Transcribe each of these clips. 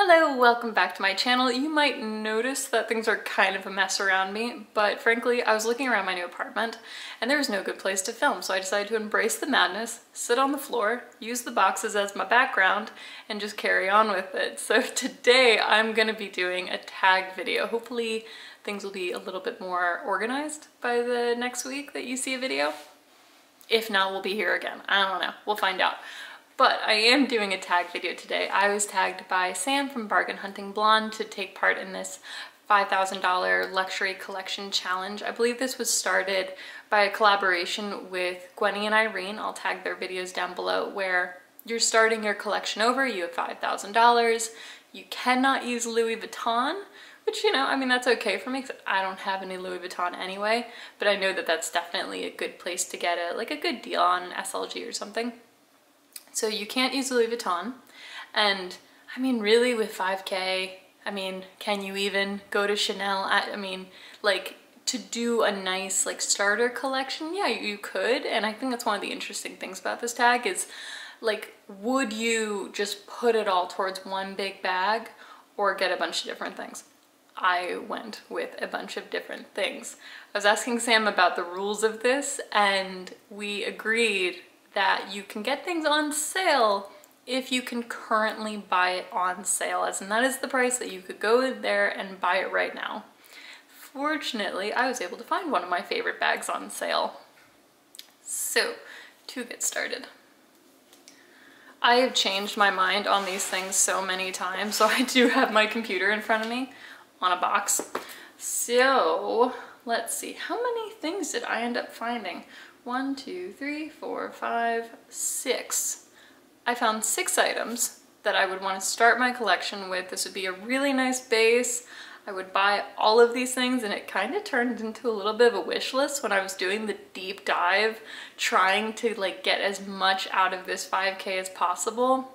Hello, welcome back to my channel. You might notice that things are kind of a mess around me, but frankly, I was looking around my new apartment and there was no good place to film, so I decided to embrace the madness, sit on the floor, use the boxes as my background, and just carry on with it. So today I'm gonna be doing a tag video. Hopefully things will be a little bit more organized by the next week that you see a video. If not, we'll be here again. I don't know, we'll find out. But I am doing a tag video today. I was tagged by Sam from Bargain Hunting Blonde to take part in this $5,000 luxury collection challenge. I believe this was started by a collaboration with Gwenny and Irene. I'll tag their videos down below where you're starting your collection over, you have $5,000. You cannot use Louis Vuitton, which, you know, I mean, that's okay for me because I don't have any Louis Vuitton anyway, but I know that that's definitely a good place to get a, like a good deal on SLG or something. So you can't use Louis Vuitton. And I mean, really with 5K, I mean, can you even go to Chanel? I, I mean, like to do a nice like starter collection, yeah, you could. And I think that's one of the interesting things about this tag is like, would you just put it all towards one big bag or get a bunch of different things? I went with a bunch of different things. I was asking Sam about the rules of this and we agreed that you can get things on sale if you can currently buy it on sale as and that is the price that you could go there and buy it right now. Fortunately, I was able to find one of my favorite bags on sale. So, to get started. I have changed my mind on these things so many times, so I do have my computer in front of me on a box. So, let's see, how many things did I end up finding? One, two, three, four, five, six. I found six items that I would want to start my collection with. This would be a really nice base. I would buy all of these things and it kind of turned into a little bit of a wish list when I was doing the deep dive, trying to like get as much out of this 5K as possible.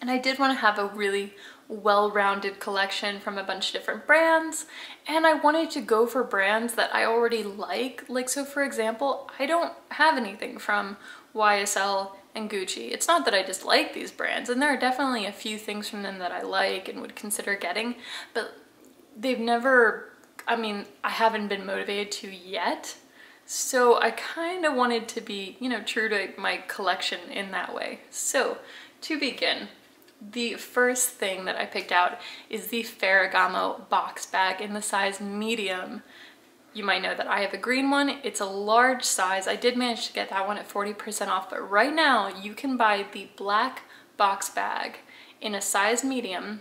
And I did want to have a really well-rounded collection from a bunch of different brands and I wanted to go for brands that I already like. Like so for example, I don't have anything from YSL and Gucci. It's not that I dislike these brands and there are definitely a few things from them that I like and would consider getting, but they've never, I mean, I haven't been motivated to yet. So I kind of wanted to be, you know, true to my collection in that way. So to begin, the first thing that I picked out is the Ferragamo box bag in the size medium. You might know that I have a green one. It's a large size. I did manage to get that one at 40% off, but right now you can buy the black box bag in a size medium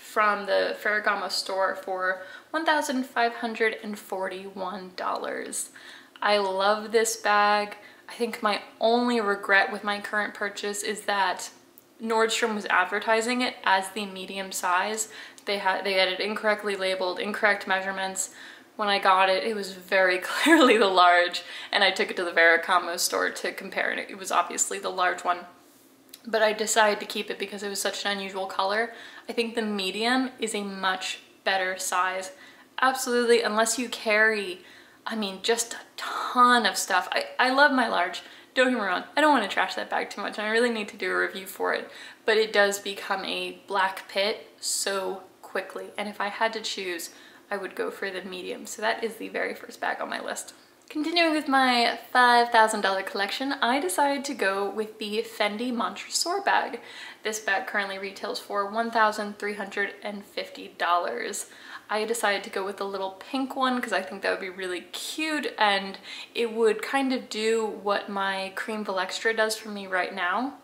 from the Ferragamo store for $1,541. I love this bag. I think my only regret with my current purchase is that Nordstrom was advertising it as the medium size. They had they had it incorrectly labeled, incorrect measurements. When I got it, it was very clearly the large, and I took it to the Ferragamo store to compare, and it was obviously the large one. But I decided to keep it because it was such an unusual color. I think the medium is a much better size. Absolutely, unless you carry, I mean, just a ton of stuff. I, I love my large. Don't get me wrong, I don't want to trash that bag too much and I really need to do a review for it, but it does become a black pit so quickly. And if I had to choose, I would go for the medium. So that is the very first bag on my list. Continuing with my $5,000 collection, I decided to go with the Fendi Mon Tresor bag. This bag currently retails for $1,350. I decided to go with the little pink one because I think that would be really cute and it would kind of do what my Cream Extra does for me right now.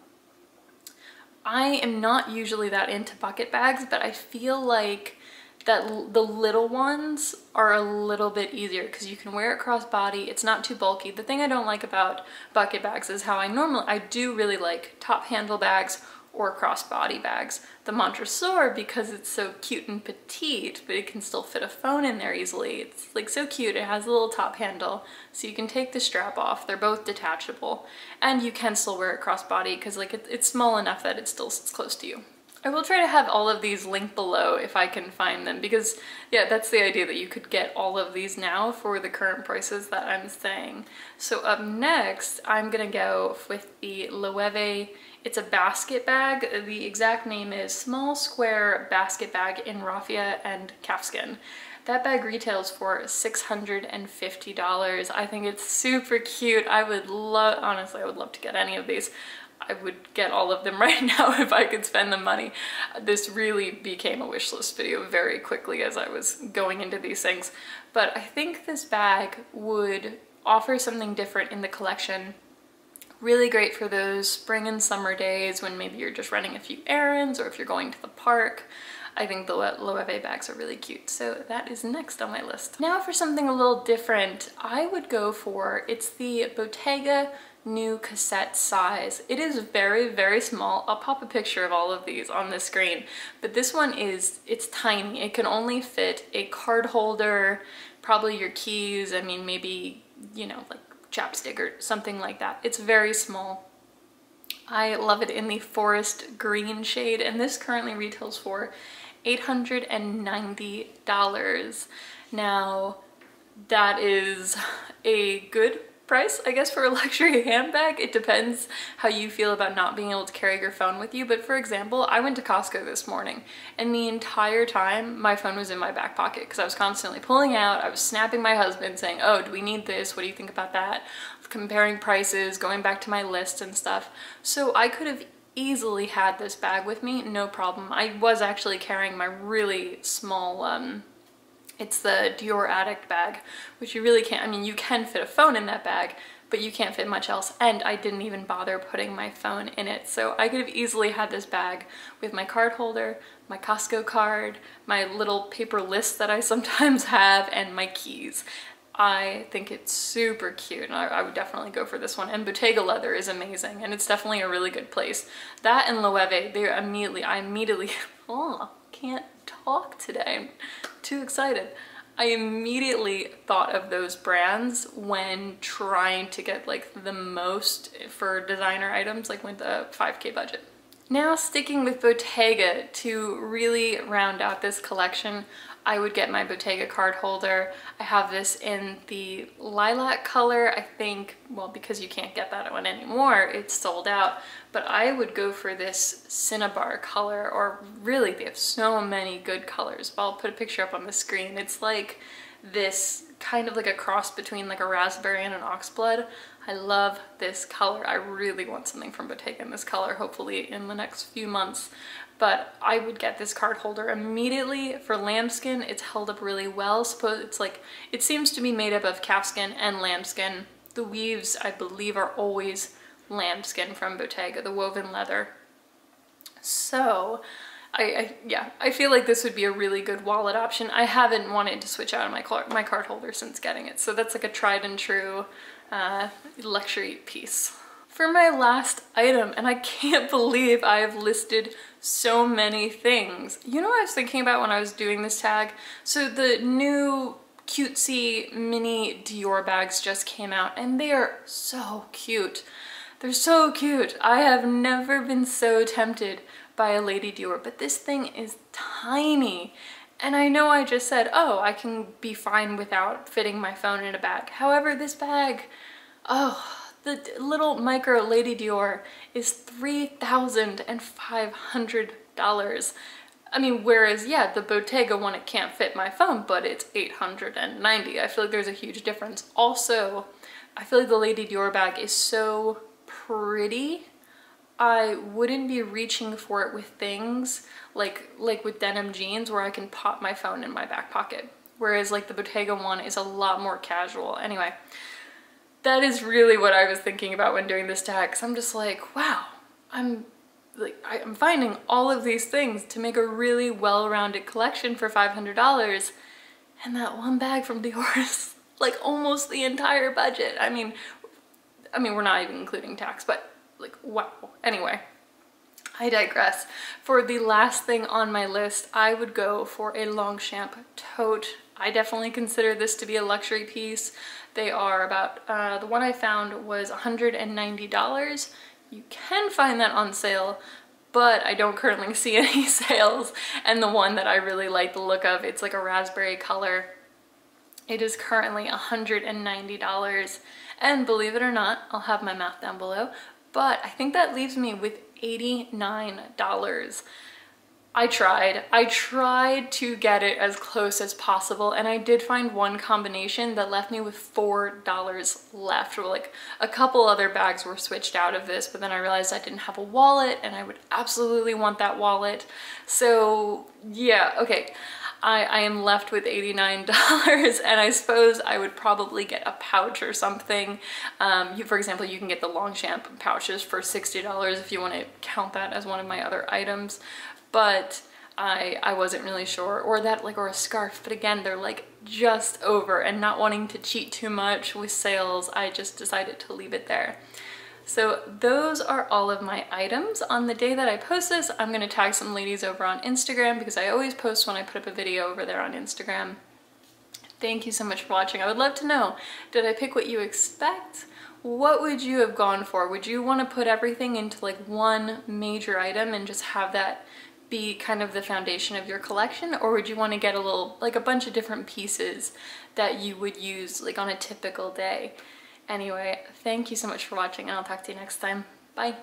I am not usually that into bucket bags, but I feel like that the little ones are a little bit easier because you can wear it crossbody. It's not too bulky. The thing I don't like about bucket bags is how I normally, I do really like top handle bags or crossbody bags. The Mon Tresor, because it's so cute and petite, but it can still fit a phone in there easily. It's like so cute. It has a little top handle, so you can take the strap off. They're both detachable, and you can still wear it crossbody because like it, it's small enough that it still sits close to you. I will try to have all of these linked below if I can find them because yeah, that's the idea that you could get all of these now for the current prices that I'm saying. So up next, I'm gonna go with the Loewe, it's a basket bag. The exact name is Small Square Basket Bag in raffia and calfskin. That bag retails for $650. I think it's super cute. I would love, honestly, I would love to get any of these. I would get all of them right now if I could spend the money. This really became a wish list video very quickly as I was going into these things. But I think this bag would offer something different in the collection. Really great for those spring and summer days when maybe you're just running a few errands or if you're going to the park. I think the Loewe bags are really cute. So that is next on my list. Now for something a little different, I would go for, it's the Bottega new cassette size. It is very, very small. I'll pop a picture of all of these on the screen, but this one is, it's tiny. It can only fit a card holder, probably your keys, I mean, maybe, you know, like chapstick or something like that. It's very small. I love it in the forest green shade, and this currently retails for $890. Now, that is a good price, I guess, for a luxury handbag. It depends how you feel about not being able to carry your phone with you. But for example, I went to Costco this morning and the entire time my phone was in my back pocket because I was constantly pulling out. I was snapping my husband saying, oh, do we need this? What do you think about that? Comparing prices, going back to my list and stuff. So I could have easily had this bag with me, no problem. I was actually carrying my really small um, it's the Dior Addict bag, which you really can't, I mean, you can fit a phone in that bag, but you can't fit much else. And I didn't even bother putting my phone in it. So I could have easily had this bag with my card holder, my Costco card, my little paper list that I sometimes have, and my keys. I think it's super cute and I, I, would definitely go for this one. And Bottega leather is amazing and it's definitely a really good place. That and Loewe, they're immediately, I immediately, oh, can't talk today. Too excited. I immediately thought of those brands when trying to get like the most for designer items, like with a 5k budget. Now sticking with Bottega to really round out this collection, I would get my Bottega card holder. I have this in the lilac color. I think, well, because you can't get that one anymore, it's sold out. But I would go for this Cinnabar color, or really, they have so many good colors. I'll put a picture up on the screen. It's like this kind of like a cross between like a raspberry and an oxblood. I love this color. I really want something from Bottega in this color, hopefully in the next few months but I would get this card holder immediately for lambskin. It's held up really well. It's like, it seems to be made up of calfskin and lambskin. The weaves, I believe, are always lambskin from Bottega, the woven leather. So, I, I, yeah, I feel like this would be a really good wallet option. I haven't wanted to switch out of my, my card holder since getting it, so that's like a tried and true uh, luxury piece for my last item and I can't believe I have listed so many things. You know what I was thinking about when I was doing this tag? So the new cutesy mini Dior bags just came out and they are so cute. They're so cute. I have never been so tempted by a Lady Dior, but this thing is tiny. And I know I just said, oh, I can be fine without fitting my phone in a bag. However, this bag, oh, the little micro Lady Dior is $3,500. I mean, whereas, yeah, the Bottega one, it can't fit my phone, but it's 890. I feel like there's a huge difference. Also, I feel like the Lady Dior bag is so pretty. I wouldn't be reaching for it with things like, like with denim jeans where I can pop my phone in my back pocket. Whereas like the Bottega one is a lot more casual. Anyway, that is really what I was thinking about when doing this tag. Cause I'm just like, wow, I'm like, I'm finding all of these things to make a really well-rounded collection for $500. And that one bag from Dior is like almost the entire budget. I mean, I mean, we're not even including tax, but like, wow. Anyway, I digress. For the last thing on my list, I would go for a Longchamp tote. I definitely consider this to be a luxury piece. They are about, uh, the one I found was $190. You can find that on sale, but I don't currently see any sales. And the one that I really like the look of, it's like a raspberry color. It is currently $190. And believe it or not, I'll have my math down below, but I think that leaves me with $89. I tried. I tried to get it as close as possible and I did find one combination that left me with $4 left. Or like a couple other bags were switched out of this, but then I realized I didn't have a wallet and I would absolutely want that wallet. So yeah, okay. I, I am left with $89 and I suppose I would probably get a pouch or something. Um, you, for example, you can get the Longchamp pouches for $60 if you want to count that as one of my other items. But I, I wasn't really sure or that like or a scarf but again they're like just over and not wanting to cheat too much with sales I just decided to leave it there so those are all of my items. On the day that I post this, I'm gonna tag some ladies over on Instagram because I always post when I put up a video over there on Instagram. Thank you so much for watching. I would love to know, did I pick what you expect? What would you have gone for? Would you wanna put everything into like one major item and just have that be kind of the foundation of your collection or would you want to get a little like a bunch of different pieces that you would use like on a typical day Anyway, thank you so much for watching and I'll talk to you next time. Bye.